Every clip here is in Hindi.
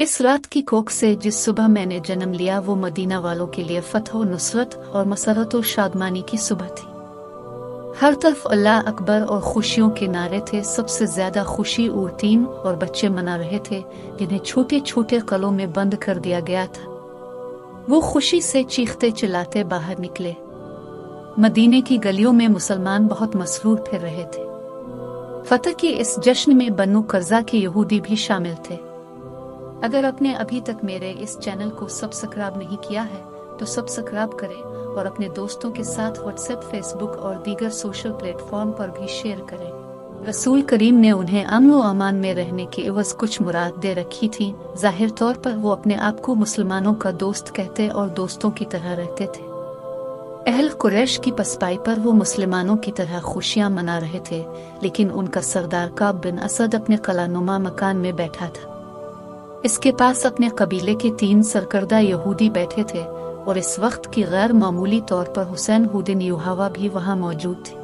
इस रात की कोख से जिस सुबह मैंने जन्म लिया, वो मदीना वालों के लिए फतह, नुसरत और मसरत और शादमानी की सुबह थी। हर तरफ़ अल्लाह अकबर और खुशियों के नारे थे। सबसे ज़्यादा खुशी औरतीन और बच्चे मना रहे थे, जिन्हें छोटे छोटे कलों में बंद कर दिया गया था। वो खुशी से चीखते चिल्लाते बाहर निकले। मदीने की गलियों में मुसलमान बहुत मसरूर फिर रहे थे। फतह के इस जश्न में बन्नू कर्जा के यहूदी भी शामिल थे। अगर आपने अभी तक मेरे इस चैनल को सब्सक्राइब नहीं किया है तो सब्सक्राइब करें और अपने दोस्तों के साथ व्हाट्सएप फेसबुक और दीगर सोशल प्लेटफॉर्म पर भी शेयर करें। रसूल करीम ने उन्हें अमन अमान में रहने की एवज कुछ मुराद दे रखी थी। ज़ाहिर तौर पर वो अपने आप को मुसलमानों का दोस्त कहते और दोस्तों की तरह रहते थे। अहल कुरैश की पसपाई पर वो मुसलमानों की तरह खुशियाँ मना रहे थे, लेकिन उनका सरदार काब बिन असद अपने कलानुमा मकान में बैठा था। इसके पास अपने कबीले के तीन सरकर्दा यहूदी बैठे थे और इस वक्त की गैर मामूली तौर पर हुसैन हुदिन युहावा भी वहाँ मौजूद थे।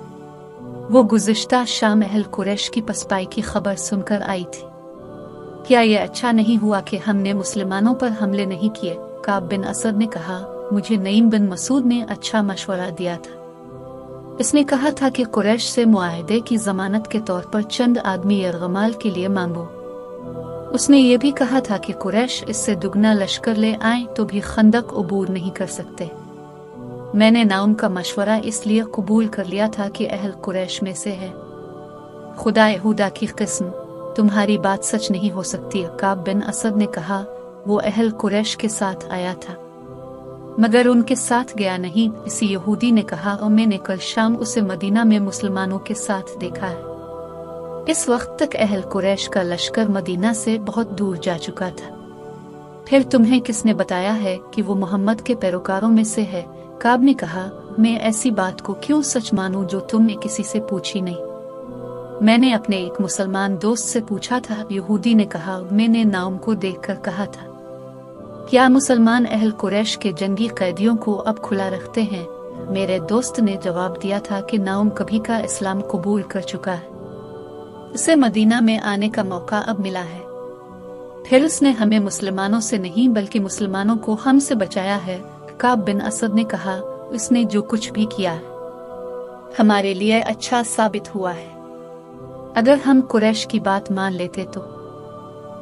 वो गुजश्ता शाम अहल कुरैश की पसपाई की खबर सुनकर आई थी। क्या यह अच्छा नहीं हुआ कि हमने मुसलमानों पर हमले नहीं किए? काब बिन असद ने कहा, मुझे नईम बिन मसूद ने अच्छा मशवरा दिया था। इसने कहा था कि कुरैश से मुआहदे की जमानत के तौर पर चंद आदमी यरगमाल के लिए मांगो। उसने ये भी कहा था कि कुरैश इससे दुगना लश्कर ले आए तो भी खंदक अबूर नहीं कर सकते। मैंने नाउम का मशवरा इसलिए कबूल कर लिया था कि अहल कुरैश में से है। खुदा यहूदा की किस्म, तुम्हारी बात सच नहीं हो सकती काब बिन असद ने कहा, वो अहल कुरैश के साथ आया था। मगर उनके साथ गया नहीं, इसी यहूदी ने कहा और मैंने कल शाम उसे मदीना में मुसलमानों के साथ देखा है। इस वक्त तक अहल कुरैश का लश्कर मदीना से बहुत दूर जा चुका था। फिर तुम्हें किसने बताया है कि वो मोहम्मद के पैरोकारों में से है? काब ने कहा, मैं ऐसी बात को क्यों सच मानूं जो तुमने किसी से पूछी नहीं? मैंने अपने एक मुसलमान दोस्त से पूछा था। यहूदी ने कहा, मैंने नाम को देखकर कहा था। क्या मुसलमान अहल कुरैश के जंगी कैदियों को अब खुला रखते हैं? मेरे दोस्त ने जवाब दिया था कि नाउम कभी का इस्लाम कबूल कर चुका है। उसे मदीना में आने का मौका अब मिला है। फिर उसने हमें मुसलमानों से नहीं, बल्कि मुसलमानों को हमसे बचाया है, काब बिन असद ने कहा, उसने जो कुछ भी किया है, हमारे लिए अच्छा साबित हुआ है। अगर हम कुरैश की बात मान लेते तो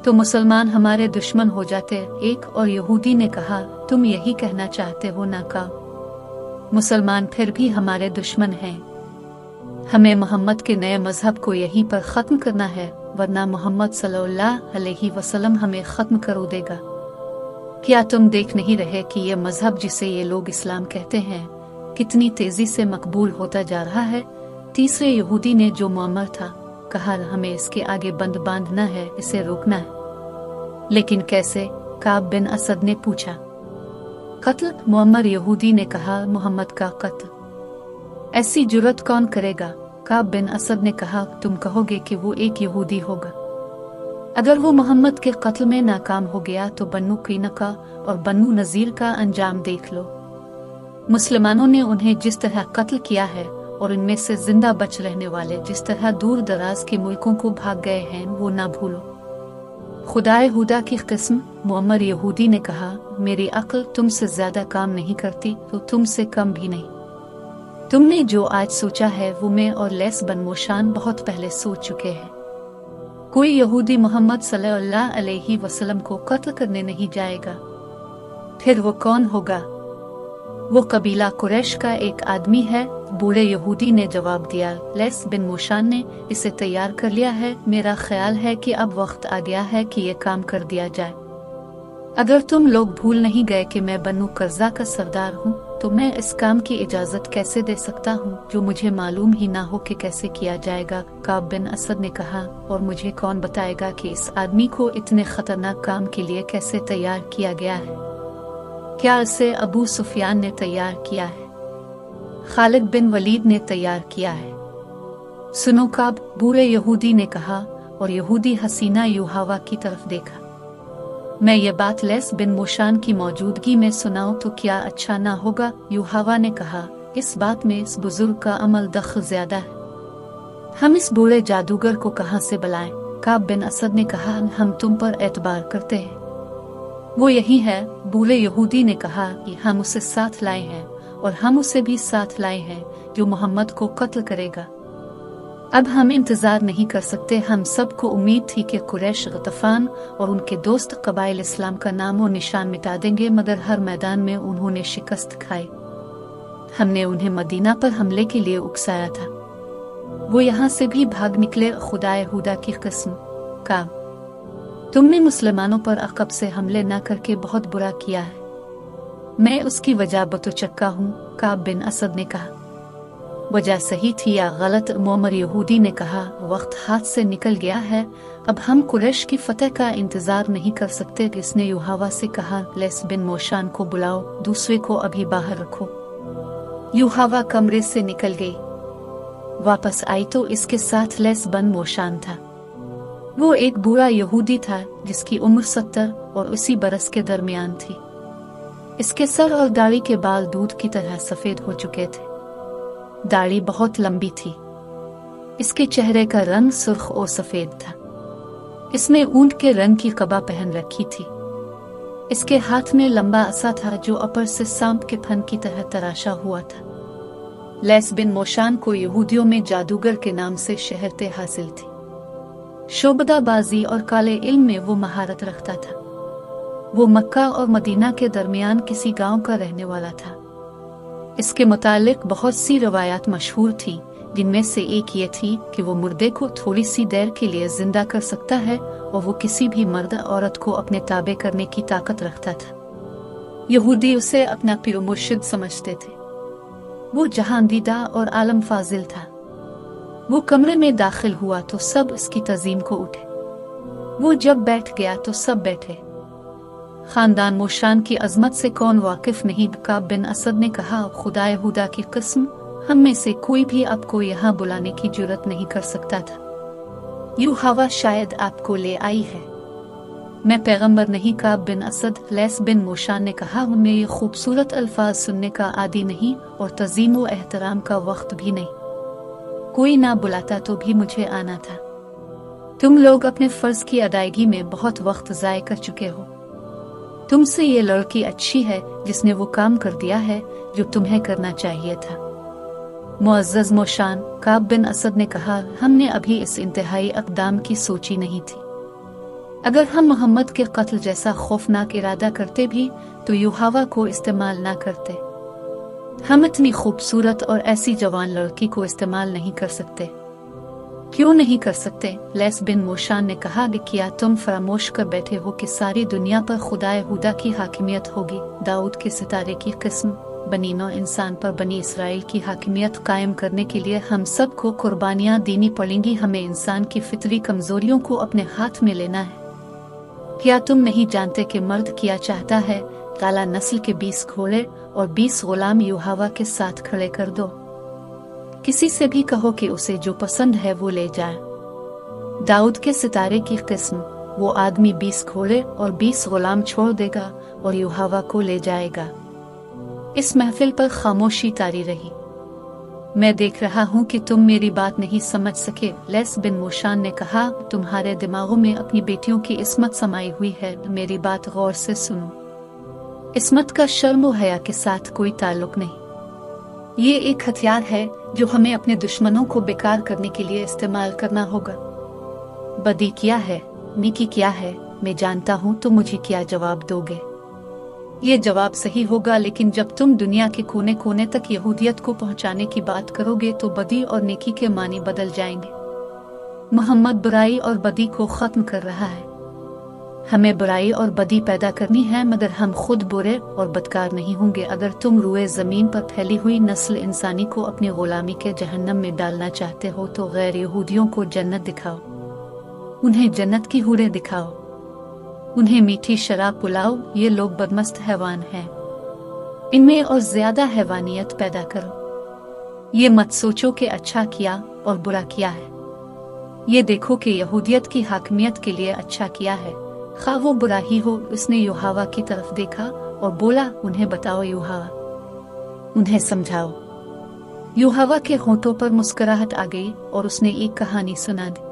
तो मुसलमान हमारे दुश्मन हो जाते। एक और यहूदी ने कहा, तुम यही कहना चाहते हो ना का मुसलमान फिर भी हमारे दुश्मन हैं। हमें मोहम्मद के नए मज़हब को यहीं पर ख़त्म करना है, वरना मोहम्मद सल्लल्लाहु अलैहि वसल्लम हमें ख़त्म करो देगा। क्या तुम देख नहीं रहे कि यह मज़हब जिसे ये लोग इस्लाम कहते हैं, कितनी तेज़ी से मकबूल होता जा रहा है? तीसरे यहूदी ने जो मुअमर था, कहा, हमें इसके आगे बंद बांधना है, इसे रोकना है। लेकिन कैसे? काब बिन असद ने पूछा। कत्ल? मुअम्मर यहूदी ने कहा, मोहम्मद का कत्ल। ऐसी जुरत कौन करेगा? काब बिन असद ने कहा, तुम कहोगे कि वो एक यहूदी होगा। अगर वो मोहम्मद के कत्ल में नाकाम हो गया तो बन्नू कीना का और बन्नू नजीर का अंजाम देख लो। मुसलमानों ने उन्हें जिस तरह कत्ल किया है, और इनमें से ज़िंदा बच रहने वाले जिस तरह दूर दराज के मुल्कों को भाग गए हैं, वो ना भूलो। खुदाए हुदा की किस्म, मुअम्मर यहूदी ने कहा, मेरी अक्ल तुमसे ज़्यादा काम नहीं करती तो तुमसे कम भी नहीं। तुमने जो आज सोचा है वो मैं और लेस बनमोशान बहुत पहले सोच चुके हैं। कोई यहूदी मोहम्मद अलैहि वसल्लम को कत्ल करने नहीं जाएगा। फिर वो कौन होगा? वो कबीला कुरैश का एक आदमी है, बूढ़े यहूदी ने जवाब दिया। लेस बिन मुशान ने इसे तैयार कर लिया है। मेरा ख्याल है कि अब वक्त आ गया है कि ये काम कर दिया जाए। अगर तुम लोग भूल नहीं गए कि मैं बनु कर्जा का सरदार हूँ तो मैं इस काम की इजाज़त कैसे दे सकता हूँ, जो मुझे मालूम ही ना हो कि कैसे किया जाएगा, काब बिन असद ने कहा, और मुझे कौन बताएगा कि इस आदमी को इतने खतरनाक काम के लिए कैसे तैयार किया गया है? क्या इसे अबू सुफियान ने तैयार किया है? खालिद बिन वलीद ने तैयार किया है। सुनो काब, बूढ़े यहूदी ने कहा, और यहूदी हसीना युहावा की तरफ़ देखा। मैं ये बात लेस बिन मोशान की मौजूदगी में सुनाऊं तो क्या अच्छा ना होगा? युहावा ने कहा, इस बात में इस बुज़ुर्ग का अमल दख ज़्यादा है। हम इस बूढ़े जादूगर को कहाँ से बुलाएँ? काब बिन असद ने कहा, हम तुम पर एतबार करते हैं। वो यही है, बूढ़े यहूदी ने कहा कि हम उसे साथ लाए हैं, और हम उसे भी साथ लाए हैं, जो मोहम्मद को कत्ल करेगा। अब हम इंतज़ार नहीं कर सकते। हम सबको उम्मीद थी कि कुरैश, गतफान और उनके दोस्त कबाइल इस्लाम का नाम और निशान मिटा देंगे, मगर हर मैदान में उन्होंने शिकस्त खाई। हमने उन्हें मदीना पर हमले के लिए उकसाया था। वो यहाँ से भी भाग निकले खुदाए हुदा की कस्म का। तुमने मुसलमानों पर अकब से हमले न करके बहुत बुरा किया है। मैं उसकी वजह बतुचक्का हूँ, काब बिन असद ने कहा। वजह सही थी या गलत, मोमर यहूदी ने कहा, वक्त हाथ से निकल गया है, अब हम कुरैश की फतेह का इंतज़ार नहीं कर सकते, इसने युहावा से कहा, लेस बिन मोशान को बुलाओ, दूसरे को अभी बाहर रखो। युहावा कमरे से निकल गई। वापस आई तो इसके साथ लेस बन मोशान था। वो एक बुरा यहूदी था, जिसकी उम्र सत्तर और उसी बरस के दरमियान थी। इसके सर और दाढ़ी के बाल दूध की तरह सफ़ेद हो चुके थे। दाढ़ी बहुत लंबी थी। इसके चेहरे का रंग सुर्ख और सफ़ेद था। इसने ऊँट के रंग की कबा पहन रखी थी। इसके हाथ में लंबा असा था जो अपर से सांप के फन की तरह तराशा हुआ था। लेस बिन मोशान को यहूदियों में जादूगर के नाम से शहरते हासिल थी। शोबदाबाजी और काले इल्म में वो महारत रखता था। वो मक्का और मदीना के दरमियान किसी गाँव का रहने वाला था। इसके मुतालिक बहुत सी रवायात मशहूर थी, जिनमें से एक ये थी कि वो मुर्दे को थोड़ी सी देर के लिए ज़िंदा कर सकता है और वो किसी भी मर्द औरत को अपने ताबे करने की ताकत रखता था। यहूदी उसे अपना पिरो मुर्शिद समझते थे। वो जहांदीदा और आलम फाजिल था। वो कमरे में दाखिल हुआ तो सब इसकी तजीम को उठे। वो जब बैठ गया तो सब बैठे। खानदान मोशान की अजमत से कौन वाकिफ नहीं? काब बिन असद ने कहा खुदाए हुदा की किस्म, हम में से कोई भी आपको यहाँ बुलाने की ज़रूरत नहीं कर सकता था। यू हवा शायद आपको ले आई है। मैं पैगंबर नहीं काब बिन असद, लेस बिन मोशान ने कहा, हमें ये खूबसूरत अल्फाज सुनने का आदि नहीं और तजीम एहतराम का वक्त भी नहीं। कोई ना बुलाता तो भी मुझे आना था। तुम लोग अपने फ़र्ज़ की अदायगी में बहुत वक्त ज़ाय कर चुके हो। तुमसे ये लड़की अच्छी है जिसने वो काम कर दिया है जो तुम्हें करना चाहिए था। मुआज़ मोशान काब बिन असद ने कहा, हमने अभी इस इंतहाई अकदाम की सोची नहीं थी। अगर हम मोहम्मद के कत्ल जैसा खौफनाक इरादा करते भी तो युहावा को इस्तेमाल ना करते। हम इतनी खूबसूरत और ऐसी जवान लड़की को इस्तेमाल नहीं कर सकते। क्यों नहीं कर सकते? लेस बिन मोशान ने कहा कि क्या तुम फरामोश कर बैठे हो कि सारी दुनिया पर खुदाए हुदा की हाकिमियत होगी? दाऊद के सितारे की किस्म, बनी नौ इंसान पर बनी इसराइल की हाकिमियत कायम करने के लिए हम सबको कुर्बानियाँ देनी पड़ेंगी। हमें इंसान की फितरी कमजोरियों को अपने हाथ में लेना है। क्या तुम नहीं जानते कि मर्द क्या चाहता है? काला नस्ल के बीस घोड़े और बीस गुलाम युहावा के साथ खड़े कर दो। किसी से भी कहो कि उसे जो पसंद है वो ले जाए। दाऊद के सितारे की किस्म, वो आदमी बीस घोड़े और बीस गुलाम छोड़ देगा और युहावा को ले जाएगा। इस महफिल पर खामोशी तारी रही। मैं देख रहा हूँ कि तुम मेरी बात नहीं समझ सके, लेस बिन मोशान ने कहा, तुम्हारे दिमागों में अपनी बेटियों की इसमत समाई हुई है, मेरी बात गौर से सुनो। इसमत का शर्म हया के साथ कोई ताल्लुक नहीं। ये एक हथियार है जो हमें अपने दुश्मनों को बेकार करने के लिए इस्तेमाल करना होगा। बदी क्या है, निकी क्या है, मैं जानता हूँ तो मुझे क्या जवाब दोगे? ये जवाब सही होगा, लेकिन जब तुम दुनिया के कोने कोने तक यहूदियत को पहुँचाने की बात करोगे तो बदी और नेकी के मानी बदल जाएँगे। मोहम्मद बुराई और बदी को खत्म कर रहा है। हमें बुराई और बदी पैदा करनी है, मगर हम खुद बुरे और बदकार नहीं होंगे। अगर तुम रुए ज़मीन पर फैली हुई नस्ल इंसानी को अपनी गुलामी के जहन्नम में डालना चाहते हो तो गैर यहूदियों को जन्नत दिखाओ। उन्हें जन्नत की हुरे दिखाओ। उन्हें मीठी शराब पुलाओ। ये लोग बदमस्त हैवान हैं। इनमें और ज़्यादा हैवानियत पैदा करो। ये मत सोचो कि अच्छा किया और बुरा किया है। ये देखो कि यहूदियत की हाकमियत के लिए अच्छा किया है। खा वो बुरा ही हो, उसने युहावा की तरफ़ देखा और बोला, उन्हें बताओ युहावा, उन्हें समझाओ। युहावा के होठों पर मुस्कुराहट आ गई और उसने एक कहानी सुना दी।